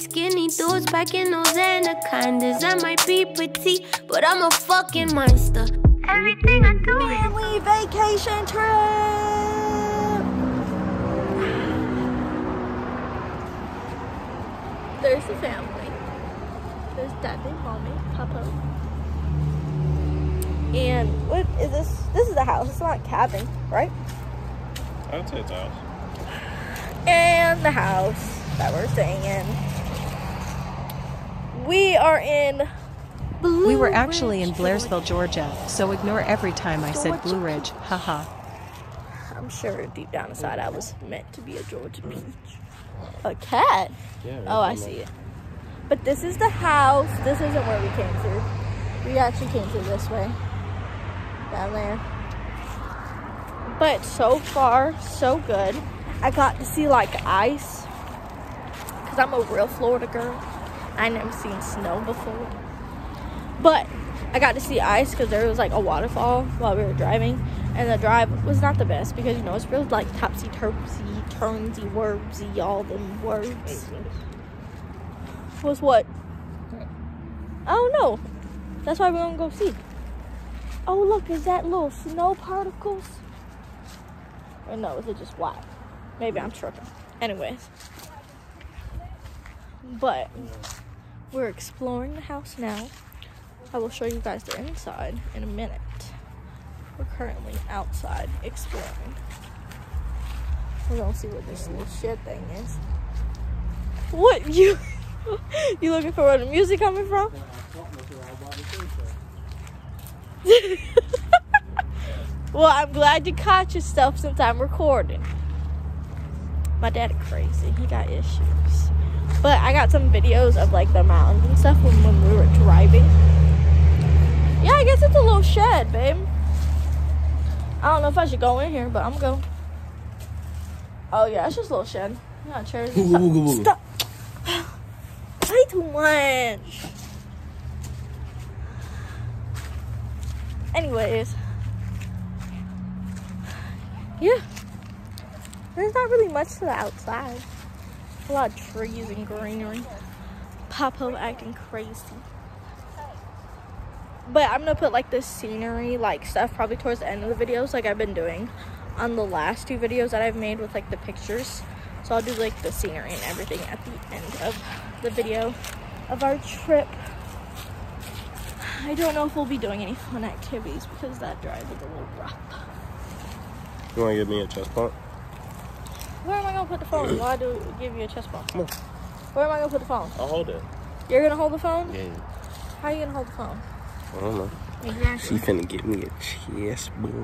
Skinny dudes packing those anacondas. I might be petite, but I'm a fucking monster. Everything I do is Family vacation trip. There's the family. There's daddy, mommy, papa. And what is this? This is a house. It's not a cabin, right? I would say it's a house. And the house that we're staying in. We are in Blue We were actually in Blairsville, Georgia, so ignore every time I said Blue Ridge. Haha. I'm sure deep down inside I was meant to be a Georgia peach. A cat? Yeah. Oh, I see it. But this is the house. This isn't where we came through. We actually came through this way. Down there. But so far, so good. I got to see like ice. Because I'm a real Florida girl. I never seen snow before. But I got to see ice because there was like a waterfall while we were driving. And the drive was not the best because, you know, it's real like topsy turvy, turnsy, wordsy, all them words. Was what? Oh no. That's why we're gonna go see. Oh look, is that little snow particles? Or no, is it just white? Maybe I'm tripping. Anyways. But we're exploring the house now. I will show you guys the inside in a minute. We're currently outside exploring. We're gonna see what this little shit thing is. What you you looking for where the music coming from? well, I'm glad you caught yourself since I'm recording. My dad crazy. He got issues. But I got some videos of like the mountains and stuff when, when we were driving. Yeah, I guess it's a little shed, babe. I don't know if I should go in here, but I'm going. Oh yeah, it's just a little shed. Yeah, chairs. and stuff. Stop. Way too much. Anyways. Yeah. There's not really much to the outside. A lot of trees and greenery. Papa acting crazy. But I'm gonna put like the scenery like stuff probably towards the end of the videos like I've been doing on the last two videos that I've made with like the pictures. So I'll do like the scenery and everything at the end of the video of our trip. I don't know if we'll be doing any fun activities because that drive is a little rough. You want to give me a chest bump? Where am I gonna put the phone? Why do I give you a chest bump? Come on. Where am I gonna put the phone? I'll hold it. You're gonna hold the phone? Yeah. How are you gonna hold the phone? I don't know. She Exactly. finna give me a chest bump.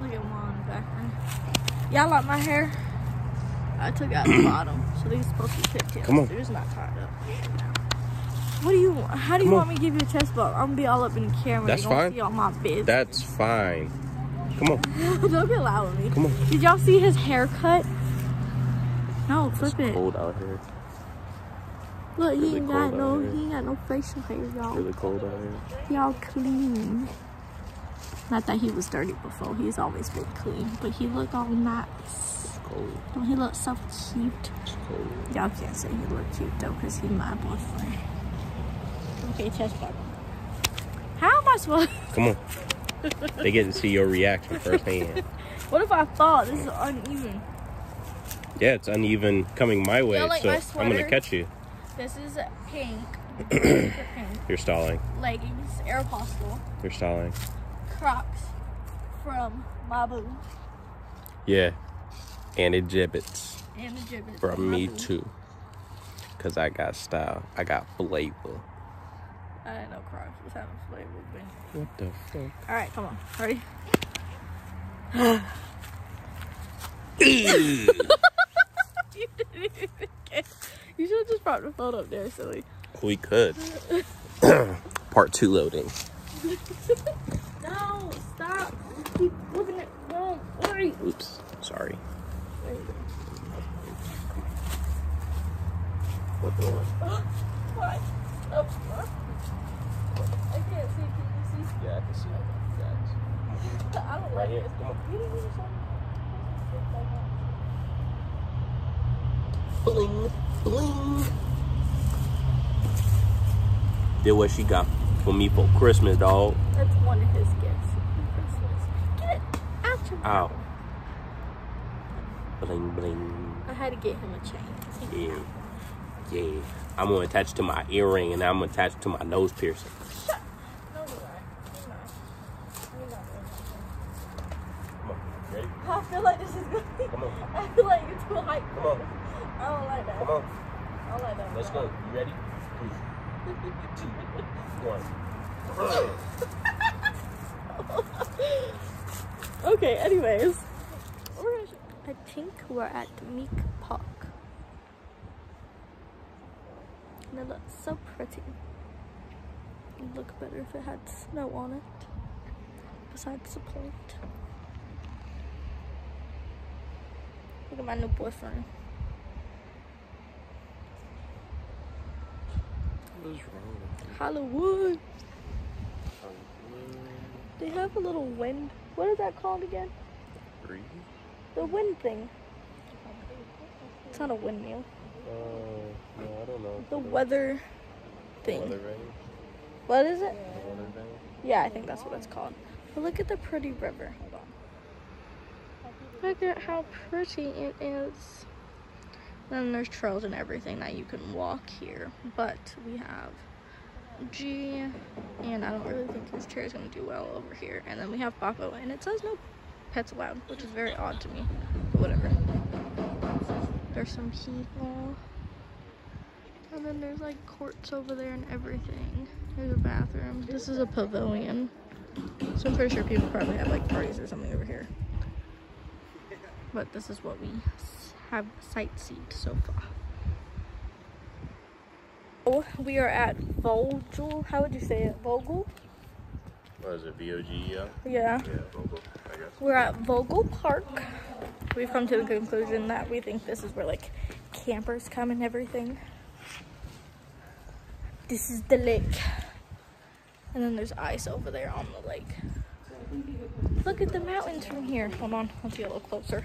Look at one in the background. Y'all like my hair? I took out the bottom, so these are supposed to be pigtails. Come on. They're not tied up. What do you? How do you Come want me to give you a chest bump? I'm gonna be all up in the camera. That's you gonna fine. See all my business. That's fine. Come on. Don't be loud with me. Come on. Did y'all see his haircut? No, flip it. Cold out here. Look, he ain't got no, here. he ain't got no facial hair, y'all. Really cold out here. Y'all clean. Not that he was dirty before. He's always been clean, but he look all nice. It's cold. Don't he look so cute? It's cold. Y'all can't say he look cute though, cause he's my boyfriend. Okay, chest bump. How am I supposed? Come on. they get to see your reaction firsthand. What if I fall? This is uneven. Yeah, it's uneven coming my way, like so my I'm gonna catch you. This is pink. pink You're stalling. leggings, Aeropostale, You're stalling. Crocs from Mabu Yeah. And exhibits and the Jibbitz from me too. Cause I got style. I got flavor. I didn't know Crocs was having flavor. But... What the fuck? All right, come on, ready? you didn't even get. You should have just brought the phone up there, silly. We could. Part two loading. No, stop. Keep looking at. No, wait. Oops. Sorry. There you go. What the What? Oh, what? I can't see. Can you see? Yeah, I can see. I don't Right like here. this. Come on. You didn't even show me. Bling, bling. Did what she got for me for Christmas, dog. That's one of his gifts for Christmas. Get it out your Ow. mouth. Bling, bling. I had to get him a chain. Yeah. Yeah. I'm gonna attach it to my earring and I'm gonna attach it to my nose piercing. No, you're right. You're not. You're not Come on. Ready? I feel like this is good. Come on. I feel like you're too hype. Come on. I don't like that. Come on. I don't like that. Let's go. You ready? Three, two, one. Okay, anyways. I think we're at Meek It looks so pretty. It'd look better if it had snow on it. Besides the point. Look at my new boyfriend. What's wrong with Hollywood. you? They have a little wind. What is that called again? The wind thing. It's not a windmill. Uh, no, I don't know. The weather thing. Weather? What is it? The weather vane? Yeah, I think that's what it's called. But look at the pretty river. Hold on. Look at how pretty it is. Then there's trails and everything that you can walk here. But we have G, and I don't really think his chair is going to do well over here. And then we have Boppo, and it says no pets allowed, which is very odd to me. But whatever. There's some people. And then there's like courts over there and everything. There's a bathroom. This is a pavilion. So I'm pretty sure people probably have like parties or something over here. But this is what we have sightseed so far. Oh, we are at Vogel. How would you say it? Vogel? What is it, V-O-G-E-L? Yeah. Yeah, Vogel, I guess. We're at Vogel Park. We've come to the conclusion that we think this is where like campers come and everything. This is the lake. And then there's ice over there on the lake. Look at the mountains from here. Hold on, let's get a little closer.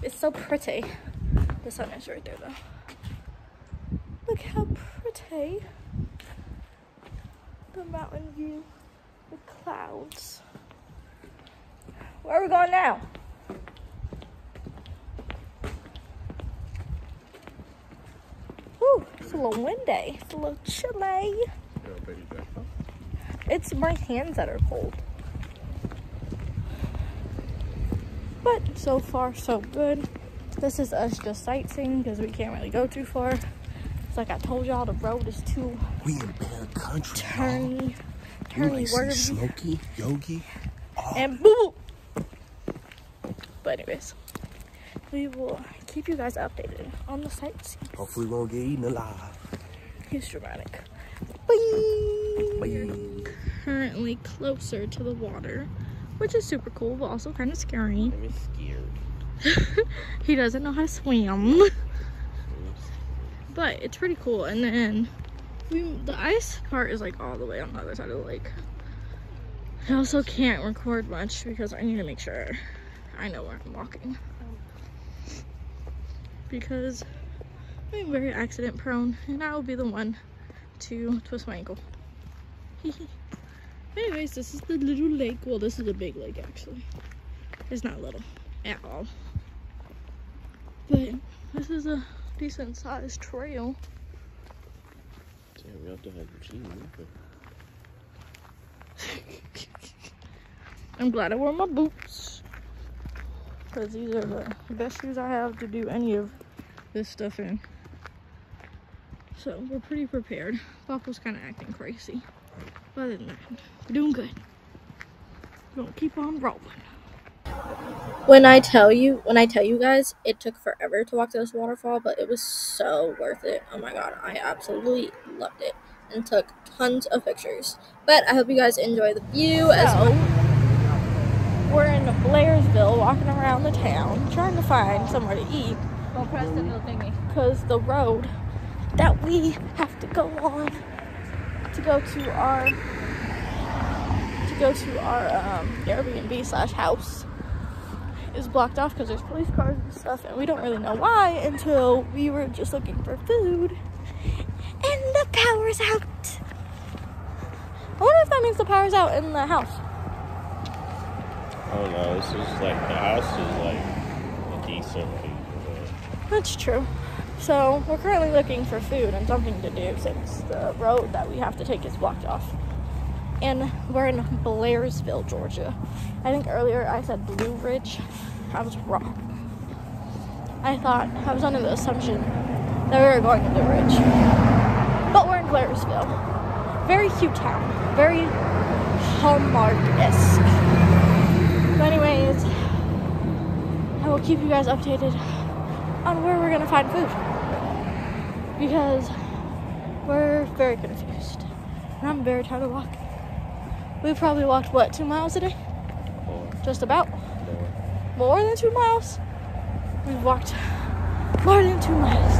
It's so pretty. The sun is right there though. Look how pretty. The mountain view. The clouds. Where are we going now? Whew, it's a little windy. It's a little chilly. It's my hands that are cold. But so far, so good. This is us just sightseeing because we can't really go too far. It's like I told y'all, the road is too We in bear country, turny, turny, wordy. Smokey, Yogi? and boo boo. But anyways, we will keep you guys updated on the sightseeing. Hopefully we won't get eaten alive. He's dramatic. Bye. Bye. Currently closer to the water, which is super cool, but also kind of scary. I'm scared. he doesn't know how to swim, but it's pretty cool. And then we, the ice part is like all the way on the other side of the lake. I also can't record much because I need to make sure I know where I'm walking. Because I'm very accident prone and I will be the one to twist my ankle. Anyways, this is the little lake. Well, this is a big lake actually. It's not little at all. But this is a decent sized trail. Damn, we have to have machine I'm glad I wore my boots. Because these are the best shoes I have to do any of this stuff in. So we're pretty prepared. Pop was kind of acting crazy. But other than that, we're doing good. We're gonna keep on rolling. When I tell you, when I tell you guys, it took forever to walk to this waterfall, but it was so worth it. Oh my god, I absolutely loved it and took tons of pictures. But I hope you guys enjoy the view as well. We're in Blairsville, walking around the town, trying to find somewhere to eat. Don't press the little thingy. Because the road that we have to go on to go to our to go to our um, Airbnb slash house is blocked off because there's police cars and stuff, and we don't really know why until we were just looking for food, and the power's out. I wonder if that means the power's out in the house. Don't know. This is like the house is like decent. Like, That's true. So we're currently looking for food and something to do since the road that we have to take is blocked off. And we're in Blairsville, Georgia. I think earlier I said Blue Ridge. I was wrong. I thought I was under the assumption that we were going to Blue Ridge. But we're in Blairsville. Very cute town. Very Hallmark-esque. But anyways, I will keep you guys updated on where we're gonna find food because we're very confused and I'm very tired of walking. We probably walked what two miles a day? more, Just about more. more than two miles. We've walked more than two miles,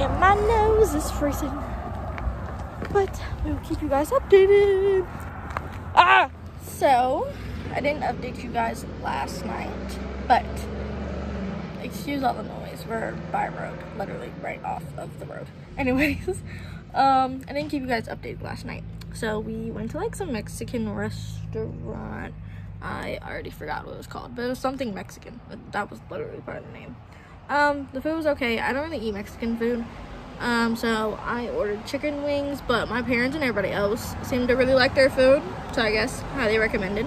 and my nose is freezing. But we will keep you guys updated. So I didn't update you guys last night, but excuse all the noise. We're by road, literally right off of the road. Anyways, um, I didn't keep you guys updated last night. So we went to like some Mexican restaurant. I already forgot what it was called, but it was something Mexican. That was literally part of the name. Um, the food was okay. I don't really eat Mexican food. Um, so I ordered chicken wings, but my parents and everybody else seemed to really like their food. So I guess highly recommended.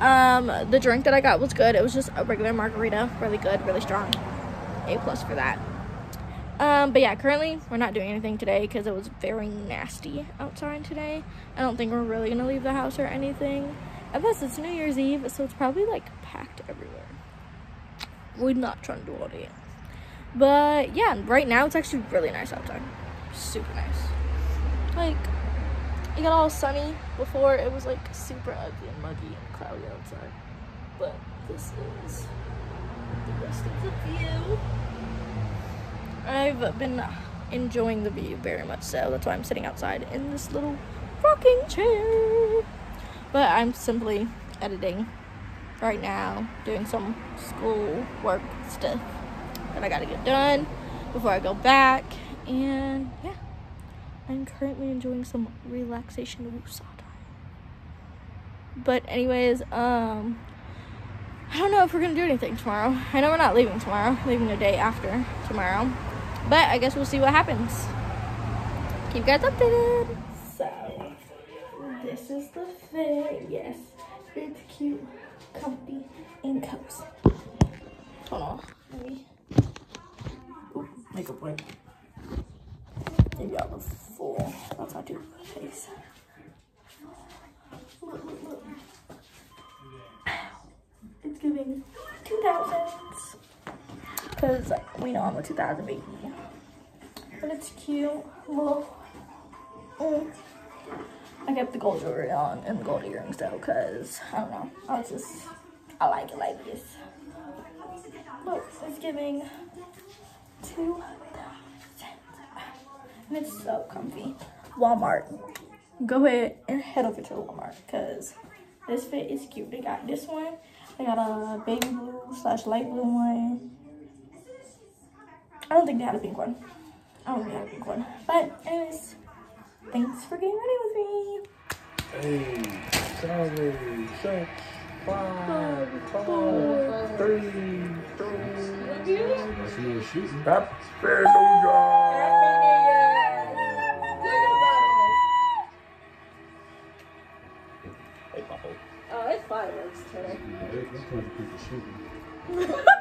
Um, the drink that I got was good. It was just a regular margarita, really good, really strong. A plus for that. Um, but yeah, currently we're not doing anything today because it was very nasty outside today. I don't think we're really gonna leave the house or anything. And plus, it's New Year's Eve, so it's probably like packed everywhere. We're not trying to do all that. But yeah, right now it's actually really nice outside. Super nice. Like, it got all sunny before it was like super ugly and muggy and cloudy outside. But this is the rest of the view. I've been enjoying the view very much so. That's why I'm sitting outside in this little rocking chair. But I'm simply editing right now, doing some school work stuff that I gotta get done before I go back. And yeah, I'm currently enjoying some relaxation woosah time. But anyways, um, I don't know if we're gonna do anything tomorrow. I know we're not leaving tomorrow, leaving the day after tomorrow. But I guess we'll see what happens. Keep guys updated. So, this is the fit. Yes, it's cute, comfy, and cozy. Hold on. Me Makeup wipe. give y'all the full. That's my two face. Look, look, look. It's giving 2000s. Because we know I'm a 2000 baby. But it's cute. Look. Mm. I kept the gold jewelry on and the gold earrings though, because I don't know. I was just, I like it like this. Look, it's giving 2000 and it's so comfy. Walmart. Go ahead and head over to Walmart because this fit is cute. They got this one. They got a baby blue slash light blue one. I don't think they had a pink one. I don't think they had a pink one. But anyways, thanks for getting ready with me. Hey, seven, six, five, four, three, two, Happy New Year! Hey, Papa. Oh, it's fireworks today. Happy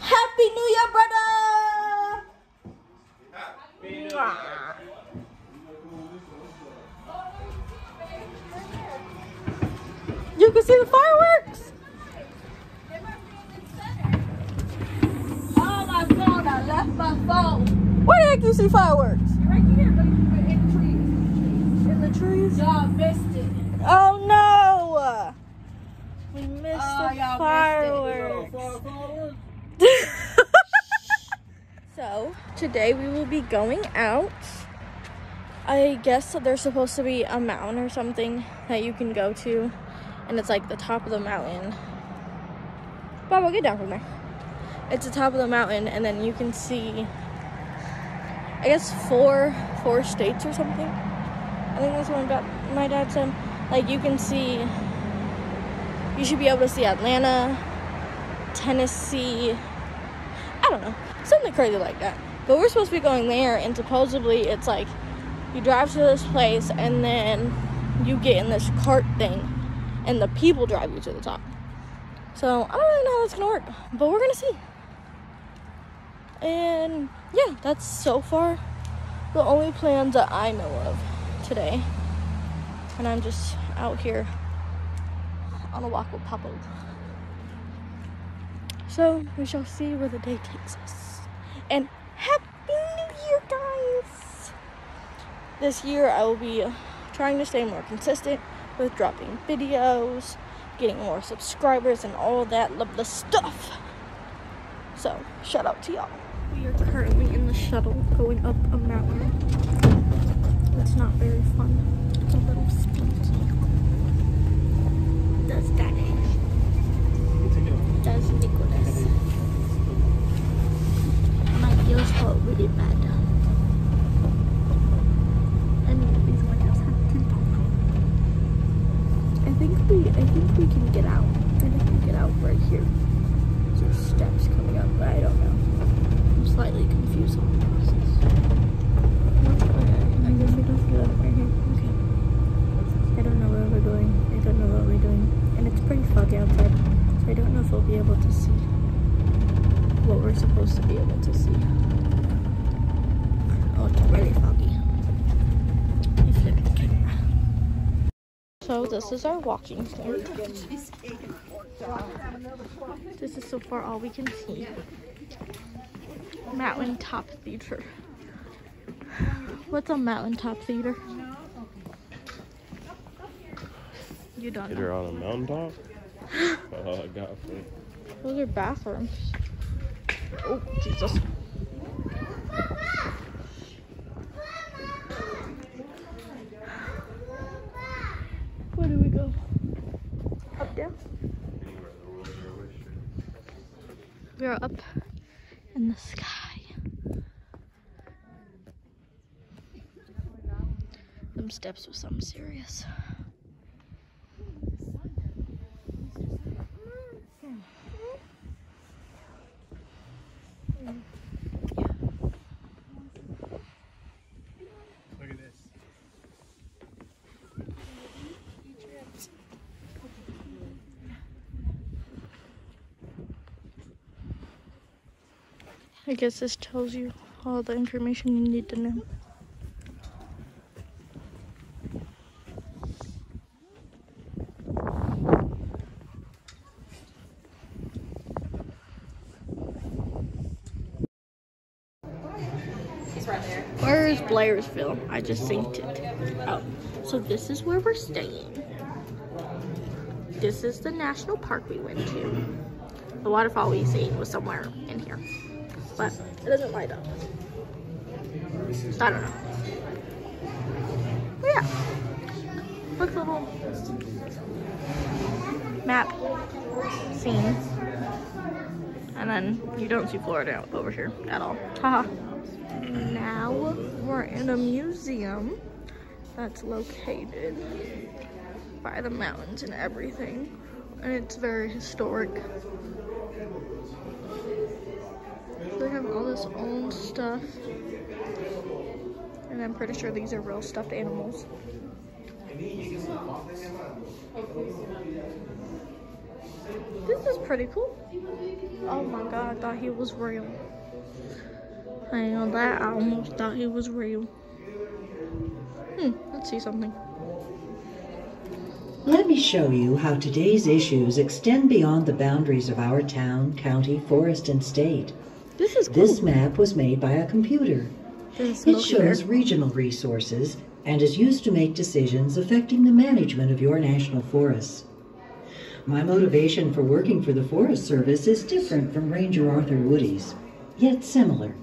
Happy New Year, brother! Mwah. You can see the fireworks. Oh my phone! I left my phone. Where the heck you see fireworks? Right here, but Y'all missed it. Oh no! We missed Oh, the fireworks. so today we will be going out. I guess that there's supposed to be a mountain or something that you can go to, and it's like the top of the mountain. Bob, will get down from there. It's the top of the mountain, and then you can see, I guess four four states or something. I think that's what my dad said. Like you can see, you should be able to see Atlanta, Tennessee. I don't know, something crazy like that. But we're supposed to be going there, and supposedly it's like you drive to this place, and then you get in this cart thing, and the people drive you to the top. So I don't really know how that's gonna work, but we're gonna see. And yeah, that's so far the only plans that I know of today. And I'm just out here on a walk with Papa. So we shall see where the day takes us. And Happy New Year, guys! This year I will be trying to stay more consistent with dropping videos, getting more subscribers, and all that lovely stuff. So, shout out to y'all. We are currently in the shuttle going up a mountain. It's not very fun. It's a little spooky. Does Daddy? Does Nicholas? My ears hurt really bad. And these windows have tint I think we, I think we can get out. I think we get out right here. There's steps coming up, but I don't know. I'm slightly confused on the process. Okay, I guess we don't get out right here. Okay. I don't know where we're going. I don't know what we're doing. And it's pretty foggy outside, so I don't know if we'll be able to see what we're supposed to be able to see. Oh, it's really foggy. Let me flip the camera. So this is our walking point. This is so far all we can see. Mountaintop Theater. What's a mountaintop theater? You don't her on a mountaintop? oh, I got me. Those are bathrooms. Oh, Jesus. Where do we go? Up there? We are up in the sky. Them steps was something serious. Guess this tells you all the information you need to know. Where is Blairsville? I just synced it. Oh, so this is where we're staying. This is the national park we went to. The waterfall we seen was somewhere in here, it doesn't light up. I don't know. But yeah, a little map scene, and then you don't see Florida over here at all. Haha. Now we're in a museum that's located by the mountains and everything. And it's very historic. All this old stuff. And I'm pretty sure these are real stuffed animals. This is pretty cool. Oh my god, I thought he was real. I know that. I almost thought he was real. Hmm, let's see something. Let me show you how today's issues extend beyond the boundaries of our town, county, forest, and state. This is cool. This map was made by a computer. It smoke here. shows regional resources, and is used to make decisions affecting the management of your national forests. My motivation for working for the Forest Service is different from Ranger Arthur Woody's, yet similar.